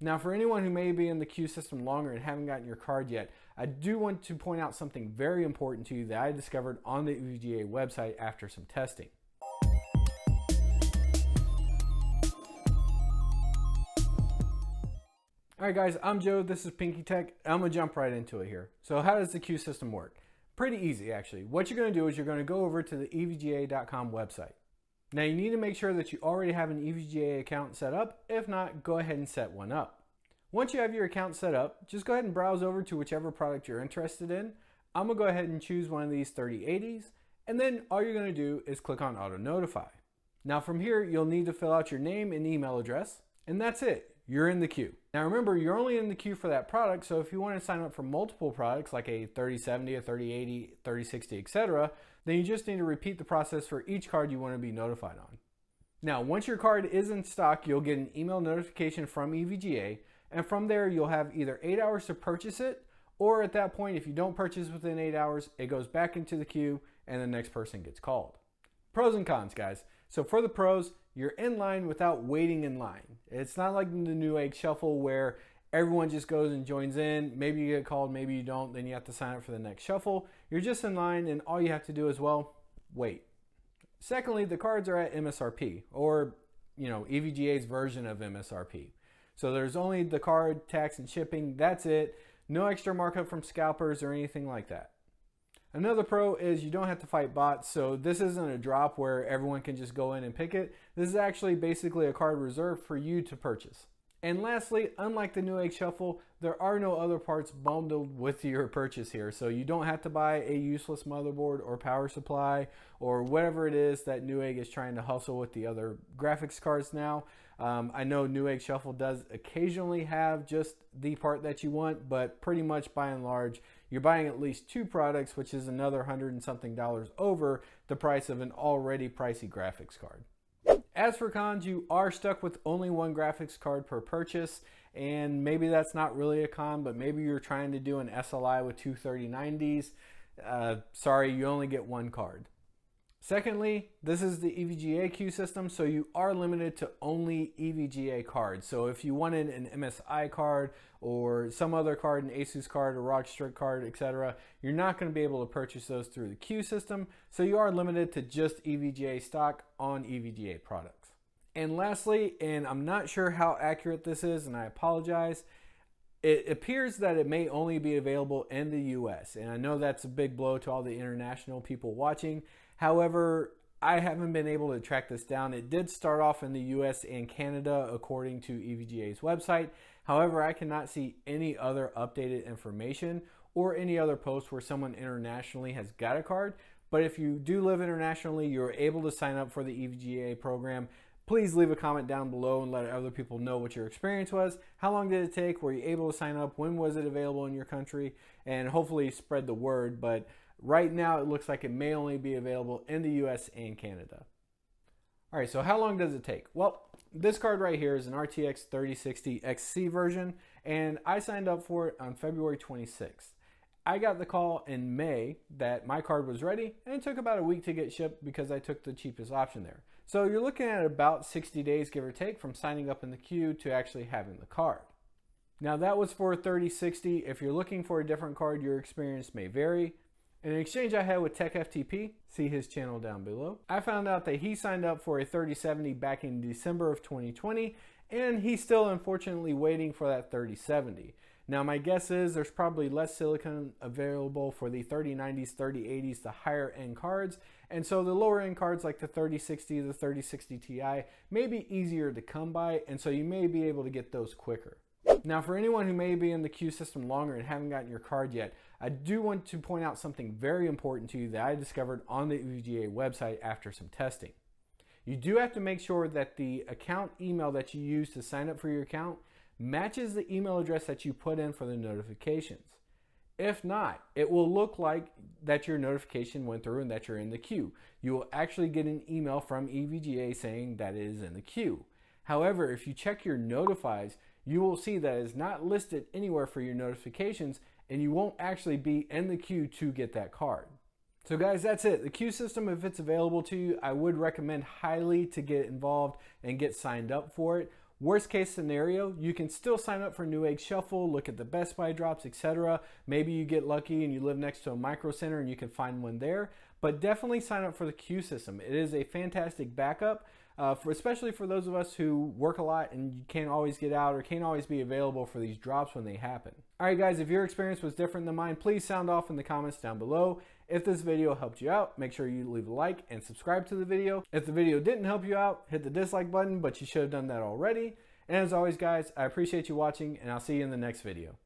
Now, for anyone who may be in the queue system longer and haven't gotten your card yet, I do want to point out something very important to you that I discovered on the EVGA website after some testing. Alright guys, I'm Joe, this is PinkyTech, I'm to jump right into it here. So how does the queue system work? Pretty easy actually. What you're going to do is you're going to go over to the evga.com website. Now you need to make sure that you already have an EVGA account set up. If not, go ahead and set one up. Once you have your account set up, just go ahead and browse over to whichever product you're interested in. I'm gonna go ahead and choose one of these 3080s, and then all you're gonna do is click on Auto Notify. Now from here, you'll need to fill out your name and email address, and that's it you're in the queue. Now remember, you're only in the queue for that product, so if you want to sign up for multiple products like a 3070, a 3080, 3060, etc., then you just need to repeat the process for each card you want to be notified on. Now, once your card is in stock, you'll get an email notification from EVGA, and from there you'll have either 8 hours to purchase it, or at that point, if you don't purchase within 8 hours, it goes back into the queue and the next person gets called. Pros and cons, guys. So for the pros, you're in line without waiting in line. It's not like the Newegg Shuffle where everyone just goes and joins in. Maybe you get called, maybe you don't, then you have to sign up for the next shuffle. You're just in line and all you have to do is, well, wait. Secondly, the cards are at MSRP or, you know, EVGA's version of MSRP. So there's only the card, tax, and shipping. That's it. No extra markup from scalpers or anything like that. Another pro is you don't have to fight bots, so this isn't a drop where everyone can just go in and pick it. This is actually basically a card reserved for you to purchase. And lastly, unlike the Newegg Shuffle, there are no other parts bundled with your purchase here. So you don't have to buy a useless motherboard or power supply or whatever it is that Newegg is trying to hustle with the other graphics cards now. Um, I know Newegg Shuffle does occasionally have just the part that you want, but pretty much by and large, you're buying at least two products, which is another hundred and something dollars over the price of an already pricey graphics card. As for cons, you are stuck with only one graphics card per purchase, and maybe that's not really a con, but maybe you're trying to do an SLI with two 3090s. Uh, sorry, you only get one card. Secondly, this is the EVGA queue system, so you are limited to only EVGA cards. So if you wanted an MSI card or some other card, an Asus card, a ROG card, etc., you're not going to be able to purchase those through the queue system. So you are limited to just EVGA stock on EVGA products. And lastly, and I'm not sure how accurate this is, and I apologize, it appears that it may only be available in the US. And I know that's a big blow to all the international people watching. However, I haven't been able to track this down. It did start off in the US and Canada according to EVGA's website. However, I cannot see any other updated information or any other post where someone internationally has got a card. But if you do live internationally, you're able to sign up for the EVGA program. Please leave a comment down below and let other people know what your experience was. How long did it take? Were you able to sign up? When was it available in your country? And hopefully spread the word. But Right now, it looks like it may only be available in the US and Canada. All right, so how long does it take? Well, this card right here is an RTX 3060 XC version, and I signed up for it on February 26th. I got the call in May that my card was ready, and it took about a week to get shipped because I took the cheapest option there. So you're looking at about 60 days, give or take, from signing up in the queue to actually having the card. Now that was for 3060. If you're looking for a different card, your experience may vary. In an exchange I had with TechFTP, see his channel down below, I found out that he signed up for a 3070 back in December of 2020, and he's still unfortunately waiting for that 3070. Now my guess is there's probably less silicon available for the 3090s, 3080s, the higher end cards, and so the lower end cards like the 3060, the 3060 Ti may be easier to come by, and so you may be able to get those quicker. Now for anyone who may be in the queue system longer and haven't gotten your card yet, I do want to point out something very important to you that I discovered on the EVGA website after some testing. You do have to make sure that the account email that you use to sign up for your account matches the email address that you put in for the notifications. If not, it will look like that your notification went through and that you're in the queue. You will actually get an email from EVGA saying that it is in the queue. However, if you check your notifies, you will see that it's not listed anywhere for your notifications and you won't actually be in the queue to get that card. So guys, that's it. The queue system, if it's available to you, I would recommend highly to get involved and get signed up for it. Worst case scenario, you can still sign up for Newegg Shuffle, look at the Best Buy drops, etc. Maybe you get lucky and you live next to a micro center and you can find one there. But definitely sign up for the queue system. It is a fantastic backup uh, for especially for those of us who work a lot and you can't always get out or can't always be available for these drops when they happen. All right, guys, if your experience was different than mine, please sound off in the comments down below. If this video helped you out, make sure you leave a like and subscribe to the video. If the video didn't help you out, hit the dislike button, but you should have done that already. And as always, guys, I appreciate you watching, and I'll see you in the next video.